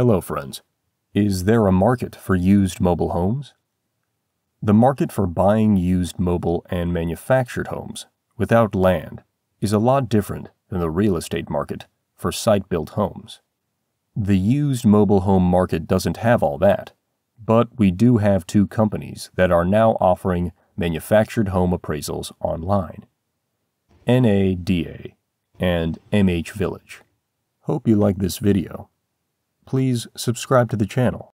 Hello, friends. Is there a market for used mobile homes? The market for buying used mobile and manufactured homes without land is a lot different than the real estate market for site built homes. The used mobile home market doesn't have all that, but we do have two companies that are now offering manufactured home appraisals online NADA and MH Village. Hope you like this video. Please subscribe to the channel